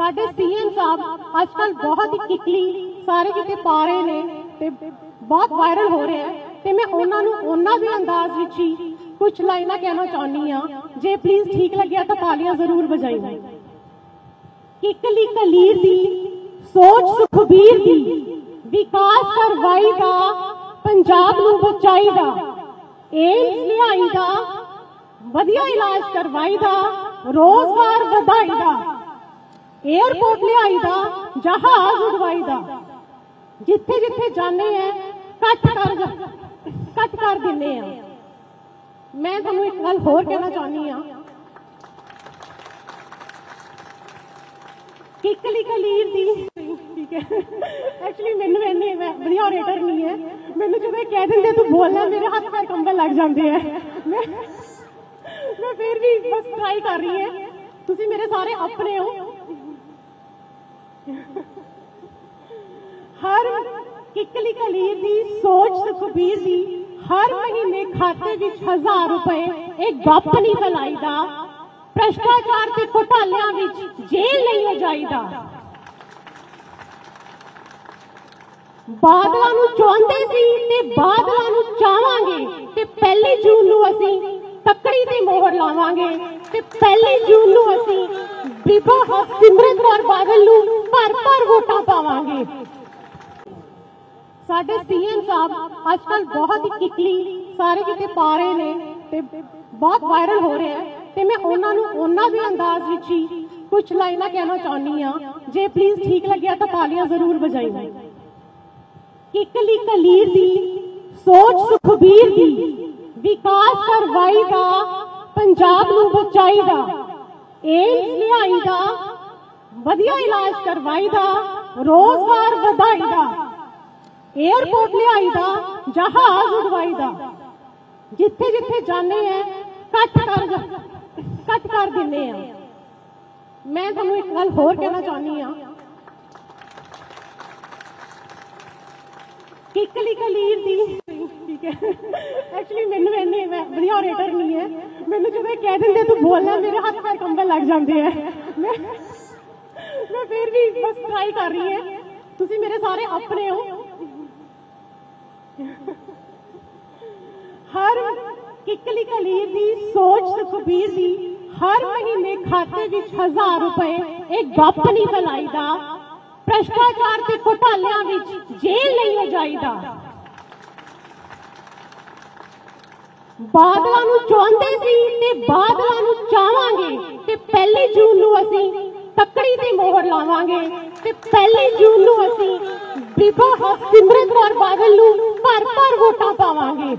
ਸਾਡੇ ਸੀਐਮ ਸਾਹਿਬ ਅੱਜ ਕੱਲ ਬਹੁਤ ਹੀ ਕਿਕਲੀ, ਸਾਰੇ ਕਿਤੇ ਪਾ ਰਹੇ ਨੇ ਤੇ ਬਹੁਤ ਵਾਇਰਲ ਹੋ ਰਹੇ ਹੈ ਤੇ ਮੈਂ ਉਹਨਾਂ ਨੂੰ, ਉਹਨਾਂ ਦੇ ਅੰਦਾਜ਼ ਵਿੱਚ ਹੀ ਕੁਝ ਲਾਈਨਾਂ ਕਹਿਣਾ ਚਾਹੁੰਦੀ ਆ ਜੇ ਪਲੀਜ਼ ਠੀਕ ਲੱਗਿਆ ਤਾਂ ਤਾਲੀਆਂ ਜ਼ਰੂਰ ਵਜਾਈਓ। ਕਿਕਲੀ ਕਲੀਰ ਦੀ, ਸੋਚ ਸੁਖਬੀਰ ਦੀ, ਵਿਕਾਸ ਕਰਵਾਈ ਦਾ, ਪੰਜਾਬ ਨੂੰ ਬਚਾਈ ਦਾ ਏਮਸ ਲਿਆਈ ਦਾ, ਵਧੀਆ ਇਲਾਜ ਕਰਵਾਈ ਦਾ, ਰੋਜ਼ਗਾਰ ਵਧਾਈ ਦਾ ਲਿਆਈ ਦਾ, ਜਹਾਜ਼ ਉਡਵਾਈ ਦਾ। ਜਿੱਥੇ ਜਿੱਥੇ ਜਾਂਦੇ ਆ, ਕੱਟ ਕਰ ਕੱਟ ਕਰ ਦਿੰਦੇ ਆ। ਮੈਂ ਤੁਹਾਨੂੰ ਇੱਕ ਗੱਲ ਹੋਰ ਕਹਿਣਾ ਚਾਹੁੰਦੀ ਆ। ਕਿਕਲੀ ਕਲੀਰ ਦੀ ਠੀਕ ਹੈ। ਐਕਚੁਅਲੀ ਮੈਨੂੰ ਇੰਨੇ ਮੈਂ ਵਧੀਆ ਓਰੇਟਰ ਨਹੀਂ ਹੈ। ਮੈਨੂੰ ਜਦੋਂ ਇਹ ਕਹਿ ਦਿੰਦੇ ਤੂੰ ਬੋਲਣਾ ਮੇਰੇ ਹੱਥ ਪੈਰ ਕੰਬਣ ਲੱਗ ਜਾਂਦੇ ਆ। ਮੈਂ ਮੈਂ ਫਿਰ ਵੀ ਬਸ ਟਰਾਈ ਕਰ ਰਹੀ ਹਾਂ। ਤੁਸੀਂ ਮੇਰੇ ਸਾਰੇ ਆਪਣੇ ਹੋ। ਹਰ ਕਿਕਲੀ ਕਲੀਰ ਦੀ ਸੋਚ ਸੁਖਬੀਰ ਦੀ ਹਰ ਮਹੀਨੇ ਖਾਤੇ ਵਿੱਚ 1000 ਰੁਪਏ, ਇਹ ਗੱਪ ਨਹੀਂ ਫੈਲਾਈਦਾ ਭ੍ਰਸ਼ਟਾਚਾਰ ਤੇ ਘੁਟਾਲਿਆਂ ਵਿੱਚ ਜੇਲ੍ਹ ਨਹੀਂ ਹੋ ਜਾਈਦਾ ਬਾਦਲਾਂ ਨੂੰ ਚਾਹੁੰਦੇ ਸੀ ਤੇ ਬਾਦਲਾਂ ਨੂੰ ਚਾਹਾਂਗੇ ਤੇ ਪਹਿਲੀ ਜੂਨ ਨੂੰ ਅਸੀਂ ਤੱਕੜੀ ਤੇ ਮੋਹਰ ਲਾਵਾਂਗੇ ਤੇ ਪਹਿਲੀ ਜੂਨ ਨੂੰ ਅਸੀਂ ਬੀਬਾ ਸਿਮਰਤ ਕੌਰ ਬਾਦਲ ਨੂੰ ਭਰ ਭਰ ਵੋਟਾਂ ਪਾਵਾਂਗੇ। ਸਾਡੇ ਸੀਐਮ ਸਾਹਿਬ ਅੱਜ ਕੱਲ ਬਹੁਤ ਹੀ ਕਿਕਲੀ, ਸਾਰੇ ਕਿਤੇ ਪਾ ਰਹੇ ਨੇ ਤੇ ਬਹੁਤ ਵਾਇਰਲ ਹੋ ਰਿਹਾ ਤੇ ਮੈਂ ਉਹਨਾਂ ਨੂੰ, ਉਹਨਾਂ ਦੇ ਅੰਦਾਜ਼ ਵਿੱਚ ਹੀ ਕੁਝ ਲਾਈਨਾਂ ਕਹਿਣਾ ਚਾਹੁੰਦੀ ਆ ਜੇ ਪਲੀਜ਼ ਠੀਕ ਲੱਗਿਆ ਤਾਂ ਤਾਲੀਆਂ ਜ਼ਰੂਰ ਵਜਾਈਓ। ਕਿਕਲੀ ਕਲੀਰ ਦੀ, ਸੋਚ ਸੁਖਬੀਰ ਦੀ, ਵਿਕਾਸ ਕਰਵਾਈ ਦਾ, ਪੰਜਾਬ ਨੂੰ ਬਚਾਈ ਦਾ। ਏਮਸ ਲਿਆਈ ਦਾ ਵਧੀਆ ਇਲਾਜ ਕਰਵਾਈ ਦਾ ਰੋਜ਼ਗਾਰ ਵਧਾਈ ਦਾ 에ਅਰਪੋਰਟ ਲਿਆਈ ਦਾ ਜਹਾਜ਼ ਉਡਵਾਈ ਦਾ ਜਿੱਥੇ ਜਿੱਥੇ ਜਾਂਦੇ ਆ ਕੱਟ ਕਰ ਕੱਟ ਕਰ ਦਿੰਦੇ ਆ ਮੈਂ ਤੁਹਾਨੂੰ ਇੱਕ ਗੱਲ ਹੋਰ ਕਹਿਣਾ ਚਾਹੁੰਦੀ ਆ ਕਿਕਲੀ ਕਲੀਰ ਦੀ ਠੀਕ ਹੈ ਐਕਚੁਅਲੀ ਮੈਨੂੰ ਇੰਨੇ ਮੈਂ ਵਧੀਆ ਓਰੇਟਰ ਨਹੀਂ ਹੈ ਮੈਨੂੰ ਜਦੋਂ ਕਹਿ ਦਿੰਦੇ ਤੂੰ ਬੋਲਣਾ ਮੇਰੇ ਹੱਥ ਪੈਰ ਕੰਬਣ ਲੱਗ ਜਾਂਦੇ ਆ। ਮੈਂ ਮੈਂ ਫਿਰ ਵੀ ਬਸ ਟਰਾਈ ਕਰ ਰਹੀ ਹਾਂ। ਤੁਸੀਂ ਮੇਰੇ ਸਾਰੇ ਆਪਣੇ ਹੋ। ਹਰ ਕਿਕਲੀ ਕਲੀਰ ਦੀ ਸੋਚ ਸੁਖਬੀਰ ਦੀ ਹਰ ਮਹੀਨੇ ਖਾਤੇ ਵਿੱਚ 1000 ਰੁਪਏ, ਇਹ ਗੱਪ ਨਹੀਂ ਫੈਲਾਈਦਾ। ਭ੍ਰਸ਼ਟਾਚਾਰ ਤੇ ਘੁਟਾਲਿਆਂ ਵਿੱਚ ਜੇਲ੍ਹ ਨਹੀਂ ਹੋ ਜਾਈਦਾ ਬਾਦਲਾਂ ਨੂੰ ਚਾਹੁੰਦੇ ਸੀ ਤੇ ਬਾਦਲਾਂ ਨੂੰ ਚਾਹਾਂਗੇ ਤੇ ਪਹਿਲੀ ਜੂਨ ਨੂੰ ਅਸੀਂ ਤੱਕੜੀ ਤੇ ਮੋਹਰ ਲਾਵਾਂਗੇ ਤੇ ਪਹਿਲੀ ਜੂਨ ਨੂੰ ਅਸੀਂ ਬੀਬਾ ਸਿਮਰਤ ਕੌਰ ਬਾਦਲ ਨੂੰ ਭਰ ਭਰ ਵੋਟਾਂ ਪਾਵਾਂਗੇ।